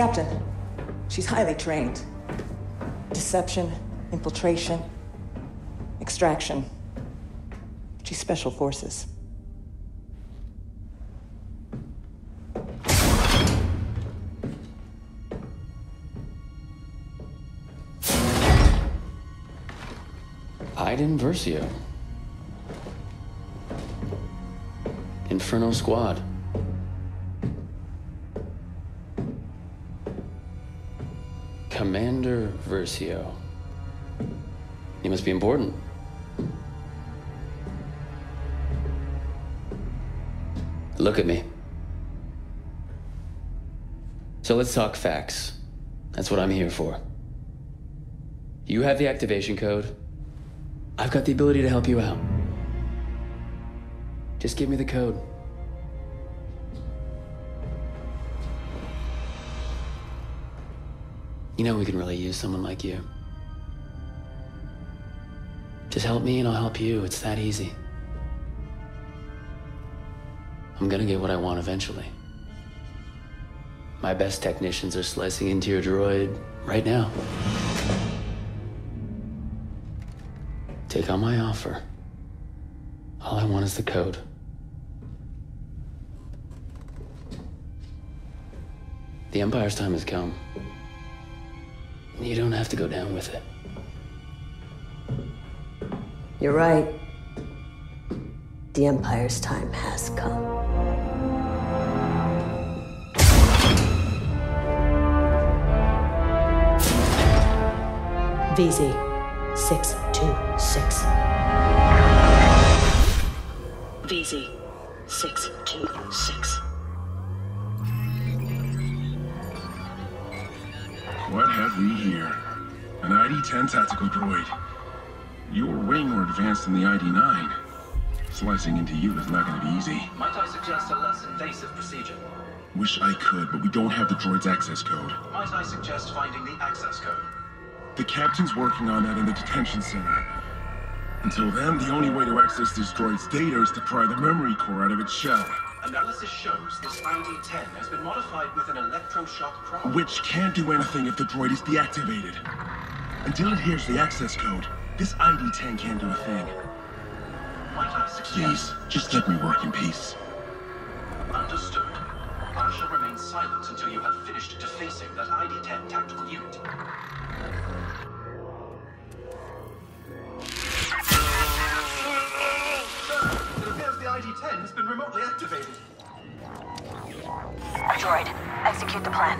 Captain, she's highly trained. Deception, infiltration, extraction. She's special forces. Iden Versio. Inferno Squad. Commander Versio. You must be important. Look at me. So let's talk facts. That's what I'm here for. You have the activation code. I've got the ability to help you out. Just give me the code. You know we can really use someone like you. Just help me and I'll help you. It's that easy. I'm gonna get what I want eventually. My best technicians are slicing into your droid right now. Take on my offer. All I want is the code. The Empire's time has come. You don't have to go down with it. You're right. The Empire's time has come. VZ 626. VZ 626. What have we here? An ID-10 tactical droid. You're way more advanced than the ID-9. Slicing into you is not going to be easy. Might I suggest a less invasive procedure? Wish I could, but we don't have the droid's access code. Might I suggest finding the access code? The captain's working on that in the detention center. Until then, the only way to access this droid's data is to pry the memory core out of its shell. Analysis shows this ID-10 has been modified with an electroshock prime. Which can't do anything if the droid is deactivated. Until it hears the access code, this ID-10 can't do a thing. Might I suggest... Please, just let me work in peace. Understood. I shall remain silent until you have finished defacing that ID-10 tactical unit. 10 has been remotely activated. Droid, execute the plan.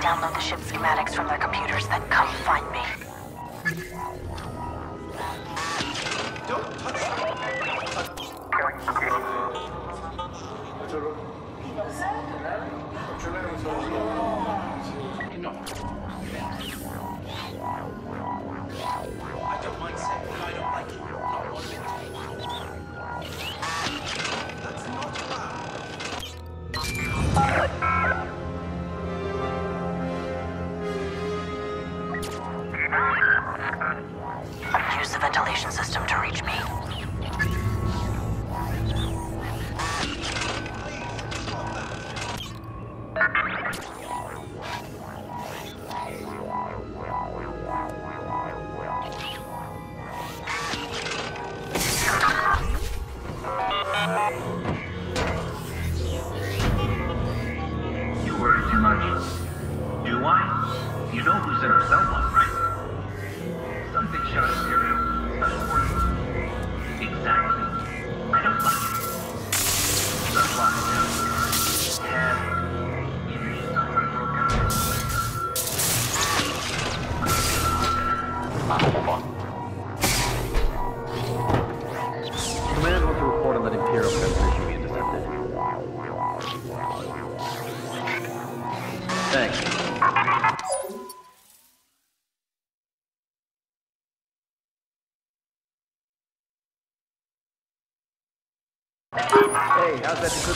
Download the ship schematics from their computers, then come find me. Don't touch me!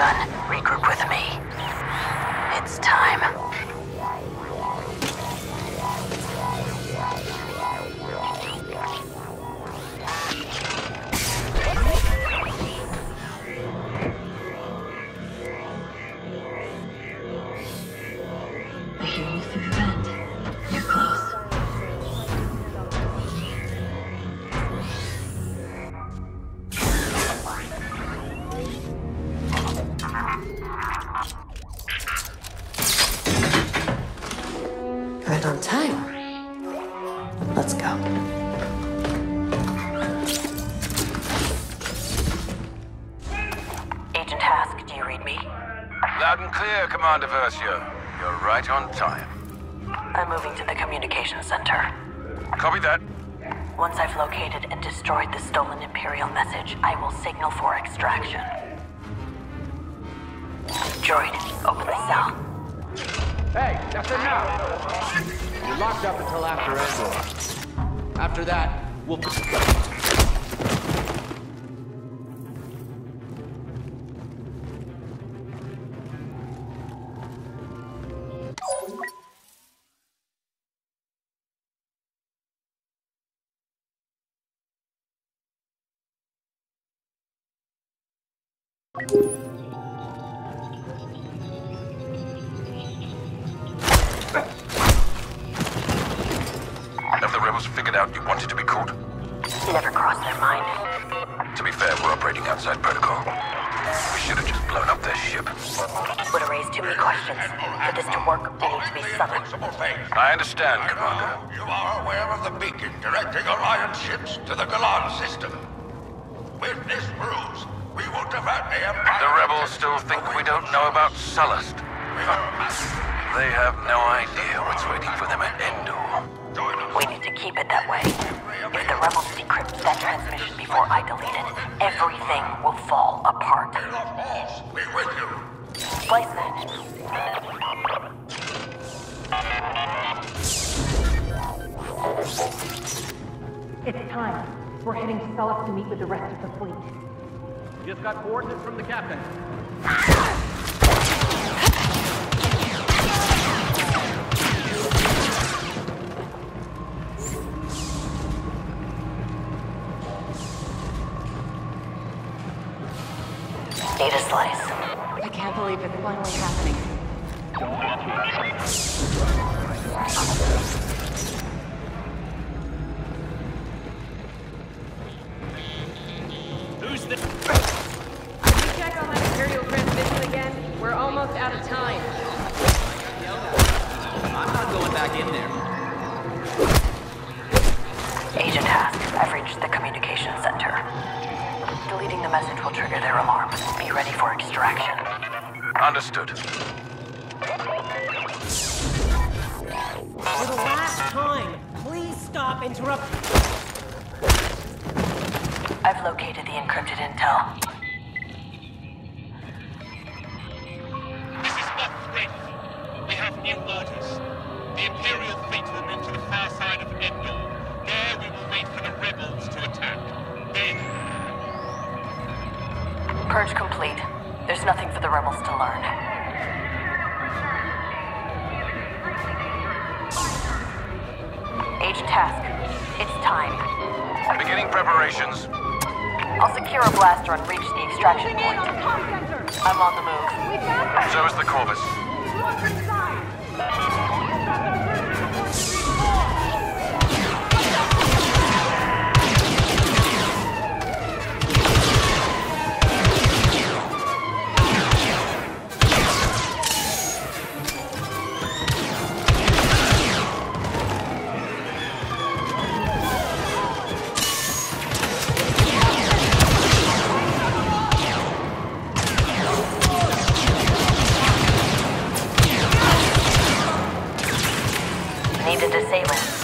done, regroup with me. It's time. Right on time. Let's go. Agent Hask, do you read me? Loud and clear, Commander Versio. You're right on time. I'm moving to the communications center. Copy that. Once I've located and destroyed the stolen Imperial message, I will signal for extraction. Open the cell. Hey, that's enough! You're locked up until after Endor. After that, we'll... Have figured out you wanted to be caught? Never crossed their mind. To be fair, we're operating outside protocol. We should have just blown up their ship. Would have raised too many questions. For this to work, we need to be subtle. I understand, Commander. You are aware of the beacon directing Alliance ships to the Galan system. With this ruse, we will divert the Empire... The rebels still think we don't know about Sullust. They have no idea what's waiting for them at Endor. We need to keep it that way. If the rebels decrypt that transmission before I delete it, everything will fall apart. We with you. Slice that. It's time. We're heading to Sullust to meet with the rest of the fleet. Just got coordinates from the captain. Believe it's finally happening. Who's the... Check on that Imperial transmission again. We're almost out of time. I'm not going back in there. Agent Hask, I've reached the communication center. Deleting the message will trigger their alarm. Be ready for extraction. Understood. For the last time, please stop interrupt. I've located the encrypted intel. This is not threat. We have new orders. The Imperial fleet will move to the far side of Endor. There we will wait for the rebels to attack. Then, Purge complete. There's nothing for the rebels to learn. Agent Hask, it's time. Beginning preparations. I'll secure a blaster and reach the extraction point. I'm on the move. So is the Corvus. assailant.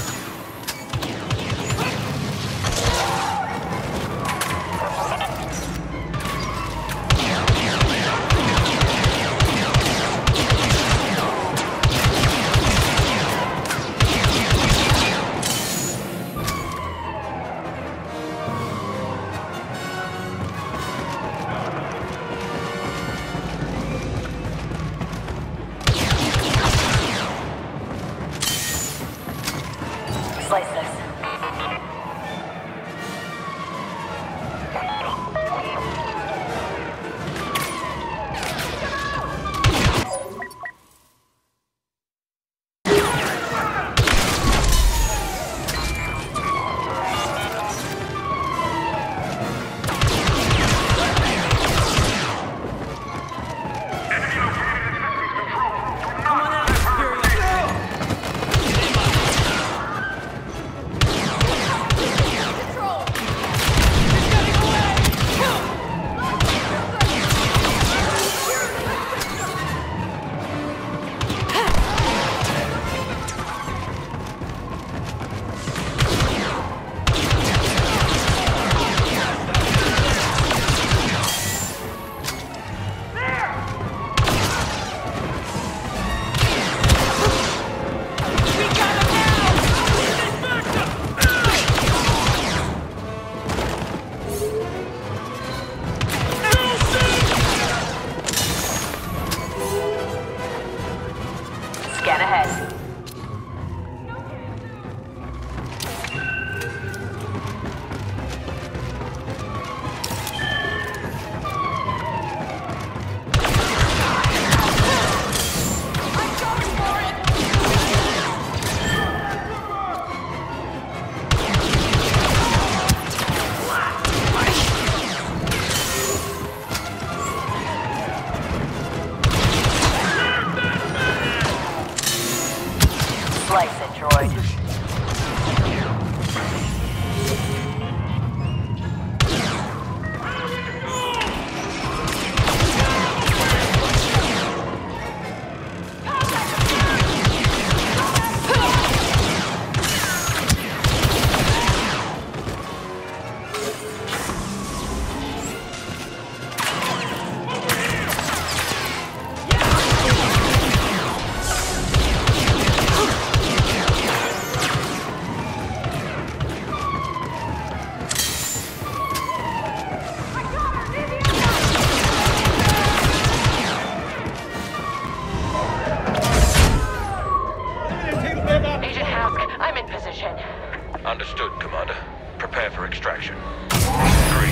Understood, Commander. Prepare for extraction. Three,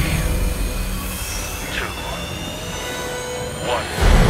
two, one.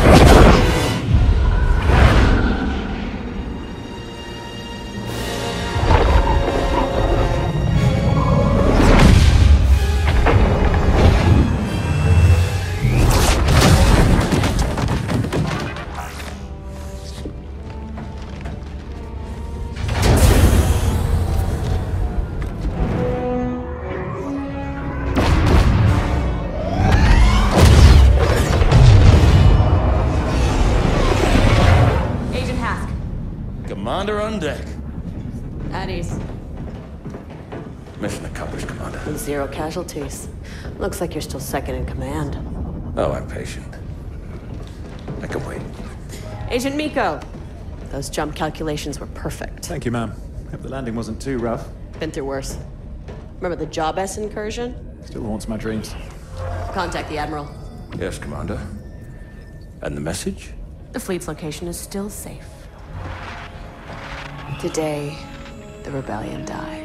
Commander on deck. At ease. Mission accomplished, Commander. With zero casualties. Looks like you're still second in command. Oh, I'm patient. I can wait. Agent Meeko. Those jump calculations were perfect. Thank you, ma'am. Hope the landing wasn't too rough. Been through worse. Remember the Job S incursion? Still haunts my dreams. Contact the Admiral. Yes, Commander. And the message? The fleet's location is still safe. Today, the rebellion died.